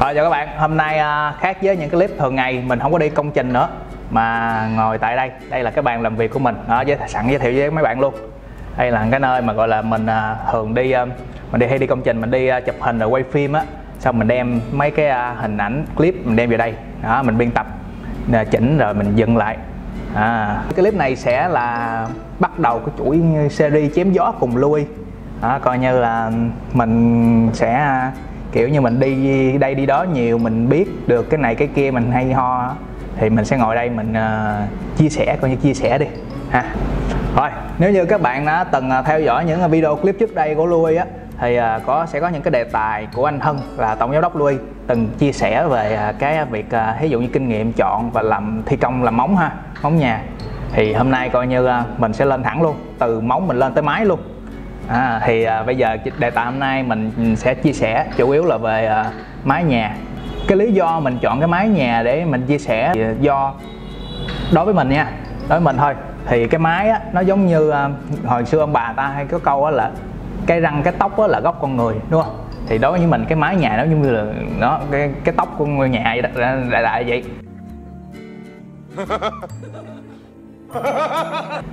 Rồi chào các bạn, hôm nay à, khác với những cái clip thường ngày mình không có đi công trình nữa mà ngồi tại đây, đây là cái bàn làm việc của mình, đó, giới, sẵn giới thiệu với mấy bạn luôn. Đây là cái nơi mà gọi là mình à, thường đi à, mình đi hay đi công trình mình đi à, chụp hình rồi quay phim á, xong mình đem mấy cái à, hình ảnh clip mình đem về đây, đó mình biên tập à, chỉnh rồi mình dựng lại. À, cái clip này sẽ là bắt đầu cái chuỗi series chém gió cùng lui. Đó, coi như là mình sẽ kiểu như mình đi đây đi đó nhiều mình biết được cái này cái kia mình hay ho thì mình sẽ ngồi đây mình uh, chia sẻ coi như chia sẻ đi ha. Rồi nếu như các bạn đã từng ờ, theo dõi những ờ, video clip trước đây của Louis á thì uh, có sẽ có những cái đề tài của anh thân là tổng giám đốc Louis từng chia sẻ về uh, cái việc uh, ví dụ như kinh nghiệm chọn và làm thi công làm móng ha móng nhà. Thì hôm nay coi như uh, mình sẽ lên thẳng luôn từ móng mình lên tới mái luôn. À, thì à, bây giờ đề tài hôm nay mình sẽ chia sẻ chủ yếu là về à, mái nhà. Cái lý do mình chọn cái mái nhà để mình chia sẻ do đối với mình nha đối với mình thôi. Thì cái mái á, nó giống như à, hồi xưa ông bà ta hay có câu á là cái răng cái tóc á, là gốc con người đúng không? Thì đối với mình cái mái nhà nó giống như là nó cái cái tóc của ngôi nhà vậy đại, đại, đại vậy.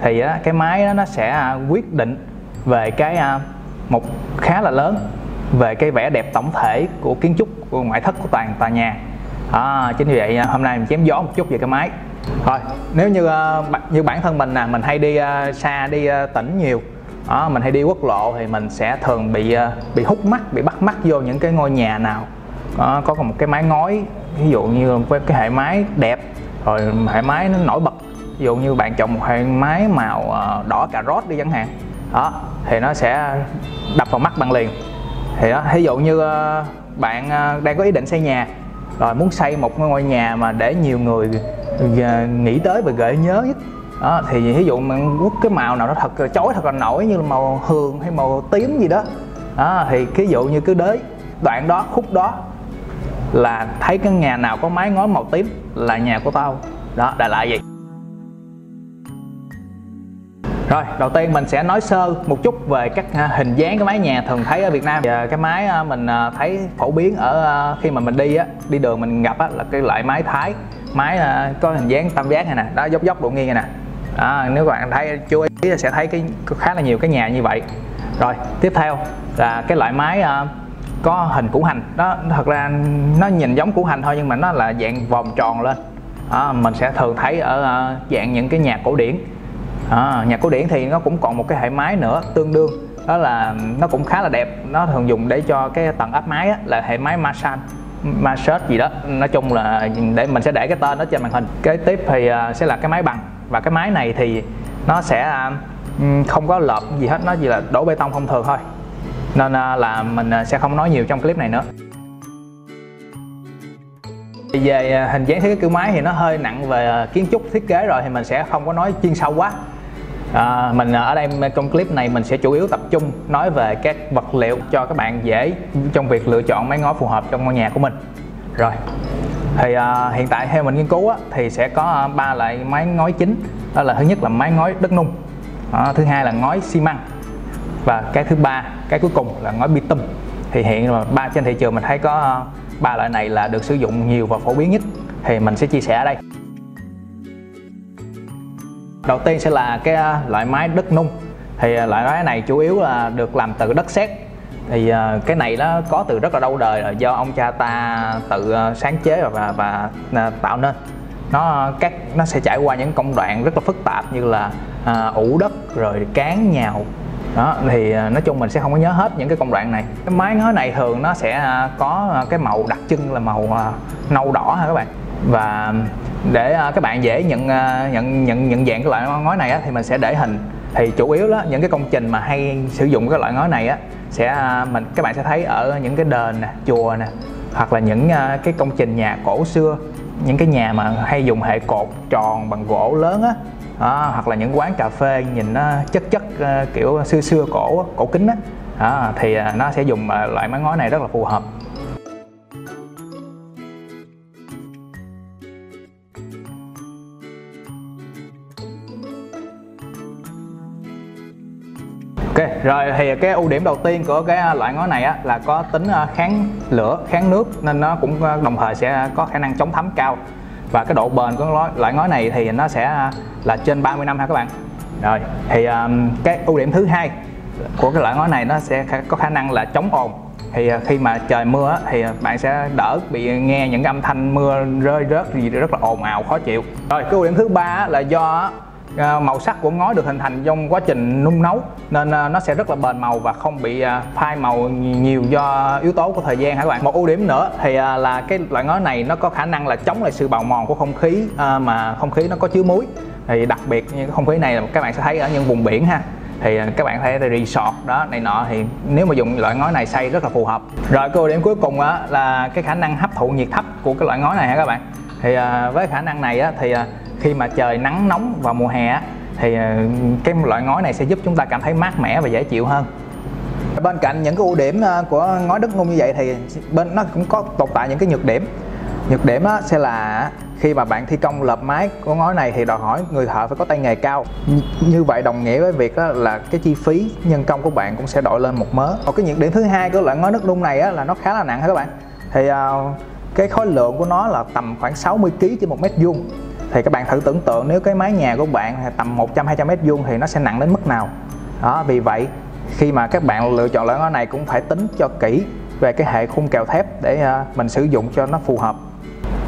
Thì á, cái mái đó nó sẽ à, quyết định về cái à, một khá là lớn về cái vẻ đẹp tổng thể của kiến trúc của ngoại thất của toàn tòa nhà. À, chính vì vậy à, hôm nay mình chém gió một chút về cái máy. Thôi nếu như à, như bản thân mình nè mình hay đi xa đi tỉnh nhiều đó, mình hay đi quốc lộ thì mình sẽ thường bị bị hút mắt bị bắt mắt vô những cái ngôi nhà nào. Đó, có một cái mái ngói ví dụ như cái hệ mái đẹp rồi hệ mái nó nổi bật. Ví dụ như bạn chọn một hệ mái màu đỏ cà rốt đi chẳng hạn đó, thì nó sẽ đập vào mắt bạn liền. Thì đó ví dụ như ờ, bạn ờ, đang có ý định xây nhà, rồi muốn xây một ngôi nhà mà để nhiều người ờ, nghĩ tới và gợi nhớ nhất. Đó, thì ví dụ mình quất cái màu nào nó thật là chói, thật là nổi như là màu hường hay màu tím gì đó. Đó, thì ví dụ như cứ đới, đoạn đó, khúc đó là thấy cái nhà nào có mái ngói màu tím là nhà của tao. Đó, đại loại vậy rồi, đầu tiên mình sẽ nói sơ một chút về các à, hình dáng cái mái nhà thường thấy ở Việt Nam. Và cái mái à, mình à, thấy phổ biến ở khi mà mình đi á, đi đường mình gặp á là cái loại mái Thái. Mái có hình dáng tam giác này nè, đó dốc dốc độ nghiêng này nè. À, nếu các bạn thấy chú ý sẽ thấy cái khá là nhiều cái nhà như vậy. Rồi, tiếp theo là cái loại mái có hình củ hành. Đó thật ra nó nhìn giống củ hành thôi nhưng mà nó là dạng vòng tròn lên. À, mình sẽ thường thấy ở dạng những cái nhà cổ điển à, nhạc cổ điển thì nó cũng còn một cái hệ máy nữa tương đương. Đó là nó cũng khá là đẹp. Nó thường dùng để cho cái tầng áp máy á, là hệ máy massage massage gì đó. Nói chung là để mình sẽ để cái tên đó trên màn hình. Kế tiếp thì à, sẽ là cái máy bằng. Và cái máy này thì nó sẽ à, không có lợp gì hết. Nó chỉ là đổ bê tông thông thường thôi. Nên à, là mình sẽ không nói nhiều trong clip này nữa. Về hình dáng thiết kế kiểu máy thì nó hơi nặng về kiến trúc thiết kế rồi thì mình sẽ không có nói chuyên sâu quá à, mình ở đây trong clip này mình sẽ chủ yếu tập trung nói về các vật liệu cho các bạn dễ trong việc lựa chọn máy ngói phù hợp trong ngôi nhà của mình. Rồi thì à, hiện tại theo mình nghiên cứu á, thì sẽ có à, ba loại máy ngói chính. Đó là thứ nhất là máy ngói đất nung. À, thứ hai là ngói xi măng. Và cái thứ ba cái cuối cùng là ngói bi tông thì hiện là ba trên thị trường mình thấy có à, ba loại này là được sử dụng nhiều và phổ biến nhất. Thì mình sẽ chia sẻ ở đây đầu tiên sẽ là cái à, loại máy đất nung. Thì à, loại máy này chủ yếu là được làm từ đất sét. Thì à, cái này nó có từ rất là lâu đời là do ông cha ta tự sáng chế và và, và tạo nên. Nó các nó sẽ trải qua những công đoạn rất là phức tạp như là à, ủ đất rồi cán nhào. Đó thì nói chung mình sẽ không có nhớ hết những cái công đoạn này. Cái máy ngói này thường nó sẽ có cái màu đặc trưng là màu nâu đỏ ha các bạn. Và để uh, các bạn dễ nhận uh, nhận nhận nhận dạng cái loại ngói này á, thì mình sẽ để hình. Thì chủ yếu đó những cái công trình mà hay sử dụng cái loại ngói này á sẽ uh, mình các bạn sẽ thấy ở những cái đền nè chùa nè hoặc là những uh, cái công trình nhà cổ xưa những cái nhà mà hay dùng hệ cột tròn bằng gỗ lớn á đó, hoặc là những quán cà phê nhìn nó chất chất uh, kiểu xưa xưa cổ cổ kính á. Đó, thì uh, nó sẽ dùng uh, loại mái ngói này rất là phù hợp. Ok, rồi thì cái ưu điểm đầu tiên của cái à, loại ngói này á, là có tính à, kháng lửa, kháng nước nên nó cũng à, đồng thời sẽ có khả năng chống thấm cao. Và cái độ bền của loại ngói này thì nó sẽ là trên 30 năm ha các bạn. Rồi thì um, cái ưu điểm thứ hai của cái loại ngói này nó sẽ có khả năng là chống ồn. Thì khi mà trời mưa thì bạn sẽ đỡ bị nghe những âm thanh mưa rơi rớt gì rất là ồn ào khó chịu. Rồi cái ưu điểm thứ ba là do Ờ, màu sắc của ngói được hình thành trong quá trình nung nấu nên ờ, nó sẽ rất là bền màu và không bị ờ, phai màu nhiều do yếu tố của thời gian hả các bạn? Một ưu điểm nữa thì là cái loại ngói này nó có khả năng là chống lại sự bào mòn của không khí mà không khí nó có chứa muối. Thì đặc biệt như cái không khí này là các bạn sẽ thấy ở những vùng biển ha thì các bạn thấy resort đó này nọ thì nếu mà dùng loại ngói này xây rất là phù hợp. Rồi cái ưu điểm cuối cùng á, là cái khả năng hấp thụ nhiệt thấp của cái loại ngói này ha các bạn? Thì với khả năng này á, thì khi mà trời nắng nóng vào mùa hè thì ờ, cái loại ngói này sẽ giúp chúng ta cảm thấy mát mẻ và dễ chịu hơn. Bên cạnh những cái ưu điểm ờ, của ngói đất nung như vậy thì bên nó cũng có tồn tại những cái nhược điểm. Nhược điểm á, sẽ là khi mà bạn thi công lợp mái của ngói này thì đòi hỏi người thợ phải có tay nghề cao. Như vậy đồng nghĩa với việc là cái chi phí nhân công của bạn cũng sẽ đội lên một mớ. Một cái nhược điểm thứ hai của loại ngói nước nung này là nó khá là nặng các bạn? Thì uh, cái khối lượng của nó là tầm khoảng 60 kg trên một mét vuông thì các bạn thử tưởng tượng, nếu cái mái nhà của bạn tầm 100 200 mét vuông thì nó sẽ nặng đến mức nào? Đó, vì vậy, khi mà các bạn lựa chọn loại ngói này cũng phải tính cho kỹ về cái hệ khung kèo thép để ờ, mình sử dụng cho nó phù hợp.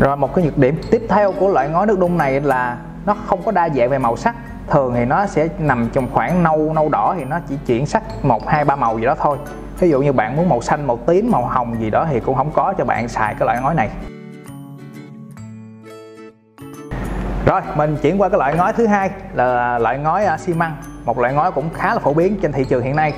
Rồi một cái nhược điểm tiếp theo của loại ngói nước đun này là nó không có đa dạng về màu sắc. Thường thì nó sẽ nằm trong khoảng nâu nâu đỏ thì nó chỉ chuyển sắc một, hai, ba màu gì đó thôi. Ví dụ như bạn muốn màu xanh, màu tím, màu hồng gì đó thì cũng không có cho bạn xài cái loại ngói này. Rồi mình chuyển qua cái loại ngói thứ hai là loại ngói à, xi măng. Một loại ngói cũng khá là phổ biến trên thị trường hiện nay.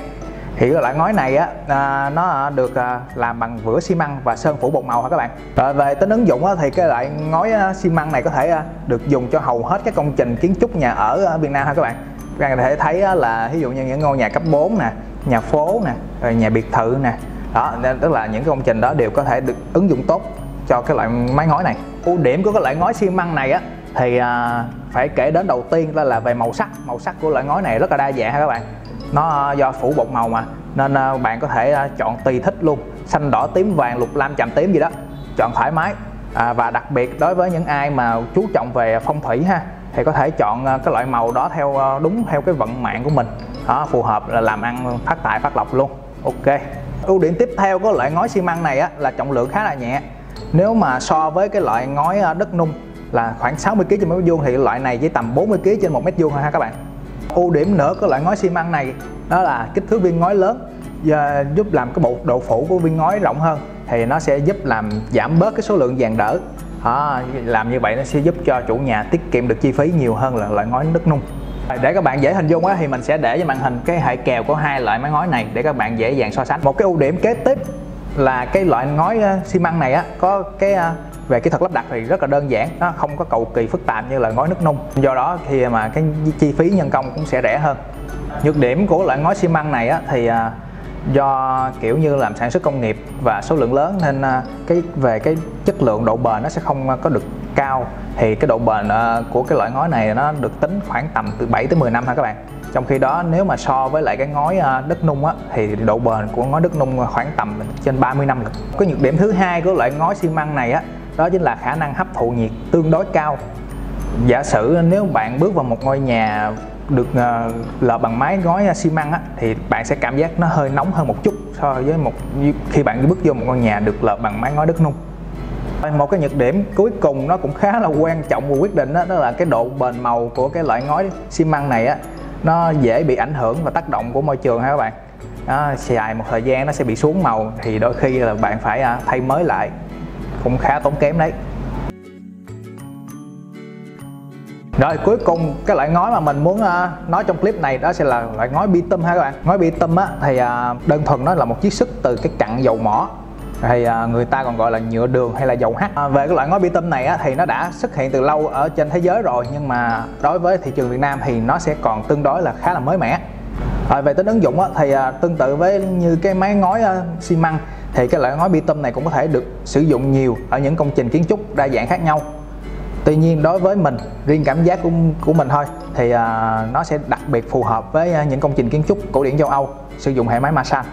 Thì cái loại ngói này á à, nó được à, làm bằng vữa xi măng và sơn phủ bột màu hả các bạn? Rồi về tính ứng dụng á, thì cái loại ngói à, xi măng này có thể à, được dùng cho hầu hết các công trình kiến trúc nhà ở, ở Việt Nam ha các bạn? Các bạn có thể thấy á, là ví dụ như những ngôi nhà cấp 4 nè nhà phố nè rồi nhà biệt thự nè. Đó nên tức là những cái công trình đó đều có thể được ứng dụng tốt cho cái loại mái ngói này. Ưu điểm của cái loại ngói xi măng này á thì à, phải kể đến đầu tiên là, là về màu sắc. Màu sắc của loại ngói này rất là đa dạng ha các bạn. Nó à, do phủ bột màu mà nên à, bạn có thể à, chọn tùy thích luôn. Xanh đỏ tím vàng lục lam chàm tím gì đó. Chọn thoải mái. À, và đặc biệt đối với những ai mà chú trọng về phong thủy ha thì có thể chọn à, cái loại màu đó theo à, đúng theo cái vận mạng của mình. Đó phù hợp là làm ăn phát tài phát lộc luôn. Ok. Ưu điểm tiếp theo của loại ngói xi măng này á, là trọng lượng khá là nhẹ. Nếu mà so với cái loại ngói đất nung là khoảng 60 kg trên mét vuông thì loại này chỉ tầm 40 kg trên một mét vuông thôi ha các bạn. Ưu điểm nữa của loại ngói xi măng này đó là kích thước viên ngói lớn và giúp làm cái bộ độ phủ của viên ngói rộng hơn thì nó sẽ giúp làm giảm bớt cái số lượng dàn đỡ. À, làm như vậy nó sẽ giúp cho chủ nhà tiết kiệm được chi phí nhiều hơn là loại ngói nứt nung. Để các bạn dễ hình dung á, thì mình sẽ để cho màn hình cái hệ kèo của hai loại máy ngói này để các bạn dễ dàng so sánh. Một cái ưu điểm kế tiếp là cái loại ngói ờ, xi măng này á có cái ờ, về kỹ thuật lắp đặt thì rất là đơn giản nó không có cầu kỳ phức tạp như là ngói nước nung. Do đó khi mà cái chi phí nhân công cũng sẽ rẻ hơn. Nhược điểm của loại ngói xi măng này á, thì à, do kiểu như làm sản xuất công nghiệp và số lượng lớn nên à, cái về cái chất lượng độ bền nó sẽ không có được cao. Thì cái độ bền à, của cái loại ngói này nó được tính khoảng tầm từ 7 tới 10 năm ha các bạn? Trong khi đó nếu mà so với lại cái ngói à, đất nung á thì độ bền của ngói đất nung khoảng tầm trên 30 năm. Lực cái nhược điểm thứ hai của loại ngói xi măng này á đó chính là khả năng hấp thụ nhiệt tương đối cao. Giả sử nếu bạn bước vào một ngôi nhà được ờ, uh, lợp bằng mái gói ờ, xi măng á, thì bạn sẽ cảm giác nó hơi nóng hơn một chút so với một khi bạn bước vô một ngôi nhà được lợp bằng mái ngói đất nung. Một cái nhược điểm cuối cùng nó cũng khá là quan trọng và quyết định đó, đó là cái độ bền màu của cái loại ngói xi măng này á nó dễ bị ảnh hưởng và tác động của môi trường ha các bạn. Đó, xài một thời gian nó sẽ bị xuống màu thì đôi khi là bạn phải ờ, thay mới lại cũng khá tốn kém đấy. Rồi cuối cùng cái loại ngói mà mình muốn uh, nói trong clip này đó sẽ là loại ngói bitum ha các bạn. Ngói bi tâm á thì uh, đơn thuần nó là một chiếc sức từ cái cặn dầu mỏ. Thì uh, người ta còn gọi là nhựa đường hay là dầu hắc. à, về cái loại ngói bi tâm này á, thì nó đã xuất hiện từ lâu ở trên thế giới rồi nhưng mà đối với thị trường Việt Nam thì nó sẽ còn tương đối là khá là mới mẻ. Rồi về tính ứng dụng á, thì uh, tương tự với như cái máy ngói uh, xi măng thì cái loại ngói bitum này cũng có thể được sử dụng nhiều ở những công trình kiến trúc đa dạng khác nhau. Tuy nhiên đối với mình riêng cảm giác của của mình thôi thì uh, nó sẽ đặc biệt phù hợp với uh, những công trình kiến trúc cổ điển châu Âu sử dụng hệ máy massage.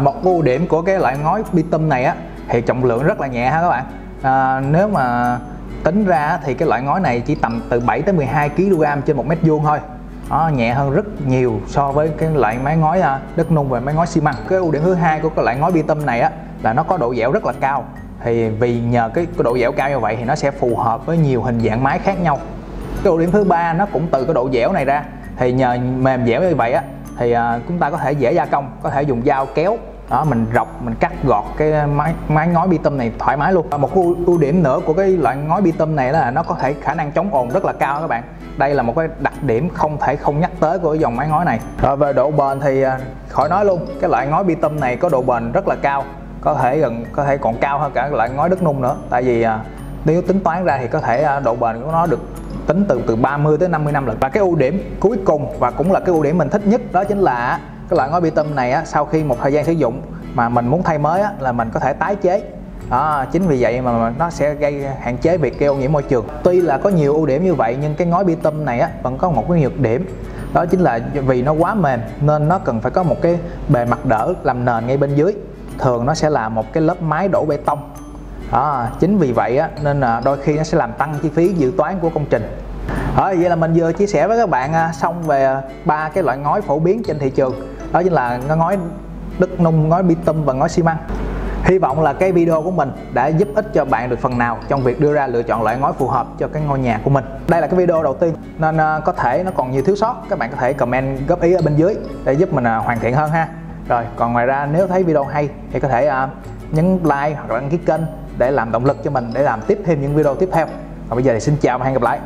Một ưu điểm của cái loại ngói bitum này á thì trọng lượng rất là nhẹ ha các bạn. À, nếu mà tính ra thì cái loại ngói này chỉ tầm từ 7 tới 12 kg trên một mét vuông thôi nó nhẹ hơn rất nhiều so với cái loại mái ngói à, đất nung và mái ngói xi măng. Cái ưu điểm thứ hai của cái loại ngói bitum này á là nó có độ dẻo rất là cao. Thì vì nhờ cái, cái độ dẻo cao như vậy thì nó sẽ phù hợp với nhiều hình dạng mái khác nhau. Cái ưu điểm thứ ba nó cũng từ cái độ dẻo này ra. Thì nhờ mềm dẻo như vậy á thì à, chúng ta có thể dễ gia công có thể dùng dao kéo đó mình rọc mình cắt gọt cái máy máy ngói bi tâm này thoải mái luôn. Một ưu, ưu điểm nữa của cái loại ngói bi tâm này là nó có thể khả năng chống ồn rất là cao các bạn. Đây là một cái đặc điểm không thể không nhắc tới của cái dòng máy ngói này. Rồi về độ bền thì à, khỏi nói luôn cái loại ngói bi tâm này có độ bền rất là cao có thể gần có thể còn cao hơn cả loại ngói đất nung nữa. Tại vì à, nếu tính toán ra thì có thể à, độ bền của nó được tính từ từ 30 tới 50 năm lần. Và cái ưu điểm cuối cùng và cũng là cái ưu điểm mình thích nhất đó chính là cái loại ngói bi tâm này á, sau khi một thời gian sử dụng mà mình muốn thay mới á, là mình có thể tái chế. Đó, chính vì vậy mà nó sẽ gây hạn chế việc gây ô nhiễm môi trường. Tuy là có nhiều ưu điểm như vậy nhưng cái ngói bi tâm này á, vẫn có một cái nhược điểm. Đó chính là vì nó quá mềm nên nó cần phải có một cái bề mặt đỡ làm nền ngay bên dưới. Thường nó sẽ là một cái lớp mái đổ bê tông. Đó, chính vì vậy á, nên là đôi khi nó sẽ làm tăng chi phí dự toán của công trình. Đó, vậy là mình vừa chia sẻ với các bạn à, xong về ba cái loại ngói phổ biến trên thị trường đó chính là ngói đất nung ngói bi và ngói xi măng Hy vọng là cái video của mình đã giúp ích cho bạn được phần nào trong việc đưa ra lựa chọn loại ngói phù hợp cho cái ngôi nhà của mình. Đây là cái video đầu tiên nên ờ, có thể nó còn nhiều thiếu sót, các bạn có thể comment góp ý ở bên dưới để giúp mình ờ, hoàn thiện hơn ha. Rồi, còn ngoài ra nếu thấy video hay thì có thể ờ, nhấn like hoặc là đăng ký kênh để làm động lực cho mình để làm tiếp thêm những video tiếp theo. Còn bây giờ thì xin chào và hẹn gặp lại.